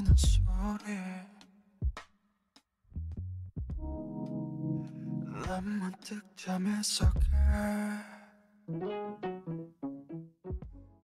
가시는 소리 난 문득 잠에서 깨.